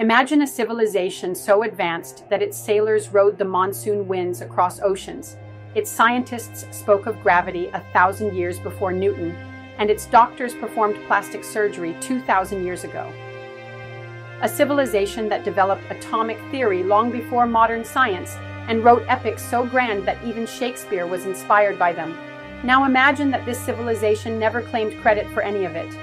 Imagine a civilization so advanced that its sailors rode the monsoon winds across oceans. Its scientists spoke of gravity a thousand years before Newton, and its doctors performed plastic surgery 2,000 years ago. A civilization that developed atomic theory long before modern science and wrote epics so grand that even Shakespeare was inspired by them. Now imagine that this civilization never claimed credit for any of it.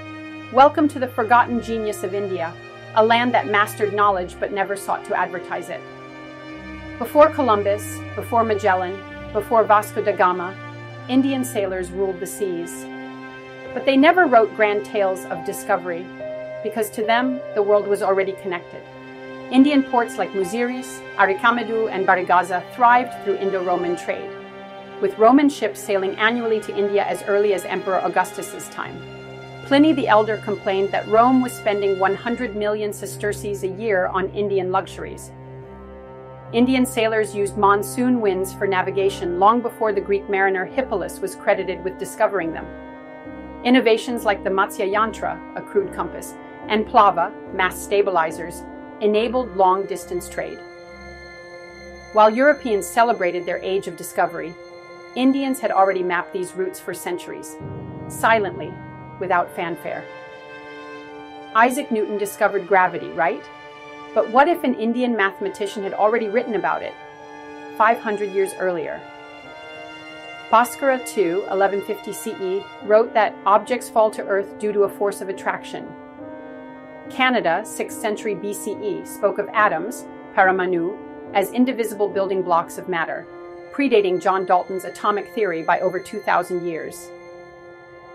Welcome to the forgotten genius of India, a land that mastered knowledge but never sought to advertise it. Before Columbus, before Magellan, before Vasco da Gama, Indian sailors ruled the seas. But they never wrote grand tales of discovery, because to them, the world was already connected. Indian ports like Muziris, Arikamedu, and Barygaza thrived through Indo-Roman trade, with Roman ships sailing annually to India as early as Emperor Augustus's time. Pliny the Elder complained that Rome was spending 100 million sesterces a year on Indian luxuries. Indian sailors used monsoon winds for navigation long before the Greek mariner Hippalus was credited with discovering them. Innovations like the Matsya Yantra, a crude compass, and Plava, mast stabilizers, enabled long distance trade. While Europeans celebrated their age of discovery, Indians had already mapped these routes for centuries, silently, without fanfare. Isaac Newton discovered gravity, right? But what if an Indian mathematician had already written about it 500 years earlier? Bhaskara II, 1150 CE, wrote that objects fall to Earth due to a force of attraction, Kanada, 6th century BCE, spoke of atoms, paramanu, as indivisible building blocks of matter, predating John Dalton's atomic theory by over 2,000 years.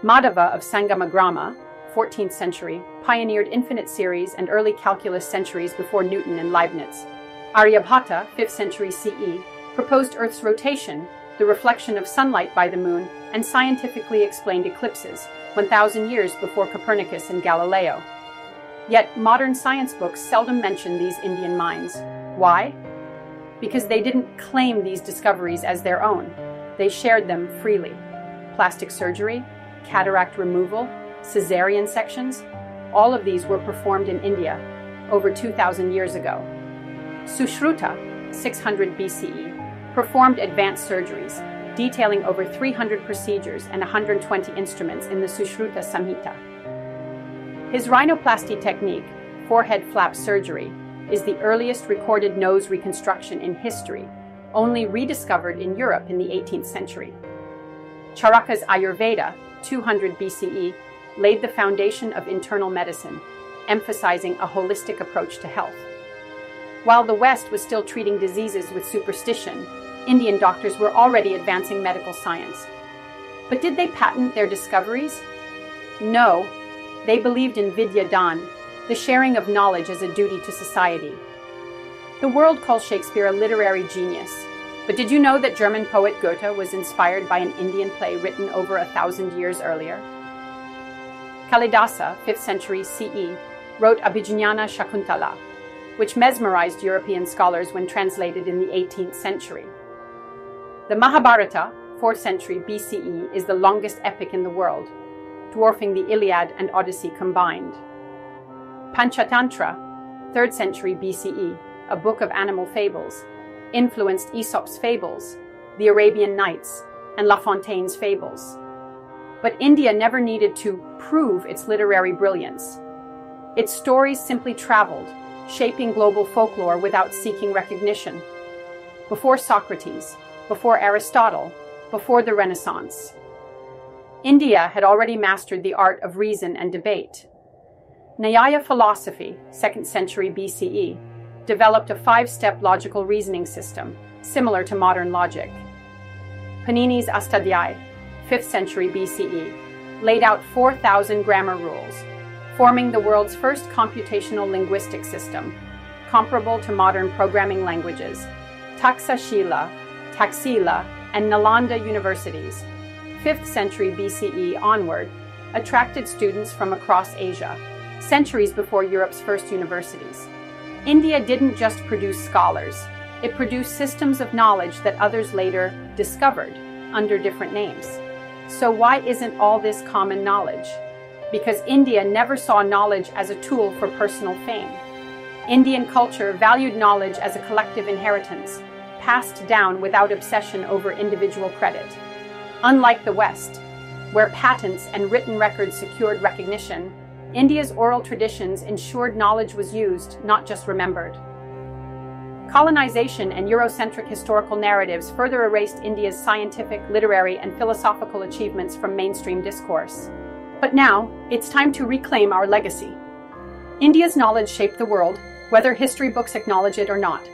Madhava of Sangamagrama, 14th century, pioneered infinite series and early calculus centuries before Newton and Leibniz. Aryabhata, 5th century CE, proposed Earth's rotation, the reflection of sunlight by the moon, and scientifically explained eclipses, 1,000 years before Copernicus and Galileo. Yet modern science books seldom mention these Indian minds. Why? Because they didn't claim these discoveries as their own. They shared them freely. Plastic surgery, cataract removal, cesarean sections, all of these were performed in India over 2,000 years ago. Sushruta, 600 BCE, performed advanced surgeries, detailing over 300 procedures and 120 instruments in the Sushruta Samhita. His rhinoplasty technique, forehead flap surgery, is the earliest recorded nose reconstruction in history, only rediscovered in Europe in the 18th century. Charaka's Ayurveda, 200 BCE, laid the foundation of internal medicine, emphasizing a holistic approach to health. While the West was still treating diseases with superstition, Indian doctors were already advancing medical science. But did they patent their discoveries? No, they believed in Vidya Dan, the sharing of knowledge as a duty to society. The world calls Shakespeare a literary genius, but did you know that German poet Goethe was inspired by an Indian play written over a thousand years earlier? Kalidasa, 5th century CE, wrote Abhijnana Shakuntala, which mesmerized European scholars when translated in the 18th century. The Mahabharata, 4th century BCE, is the longest epic in the world, dwarfing the Iliad and Odyssey combined. Panchatantra, 3rd century BCE, a book of animal fables, influenced Aesop's fables, the Arabian Nights, and La Fontaine's fables. But India never needed to prove its literary brilliance. Its stories simply traveled, shaping global folklore without seeking recognition. Before Socrates, before Aristotle, before the Renaissance, India had already mastered the art of reason and debate. Nyaya philosophy, 2nd century BCE, developed a five step logical reasoning system, similar to modern logic. Panini's Astadhyay, 5th century BCE, laid out 4,000 grammar rules, forming the world's first computational linguistic system, comparable to modern programming languages. Taxashila, Taxila, and Nalanda universities 5th century BCE onward, attracted students from across Asia, centuries before Europe's first universities. India didn't just produce scholars, it produced systems of knowledge that others later discovered under different names. So, why isn't all this common knowledge? Because India never saw knowledge as a tool for personal fame. Indian culture valued knowledge as a collective inheritance, passed down without obsession over individual credit. Unlike the West, where patents and written records secured recognition, India's oral traditions ensured knowledge was used, not just remembered. Colonization and Eurocentric historical narratives further erased India's scientific, literary, and philosophical achievements from mainstream discourse. But now, it's time to reclaim our legacy. India's knowledge shaped the world, whether history books acknowledge it or not.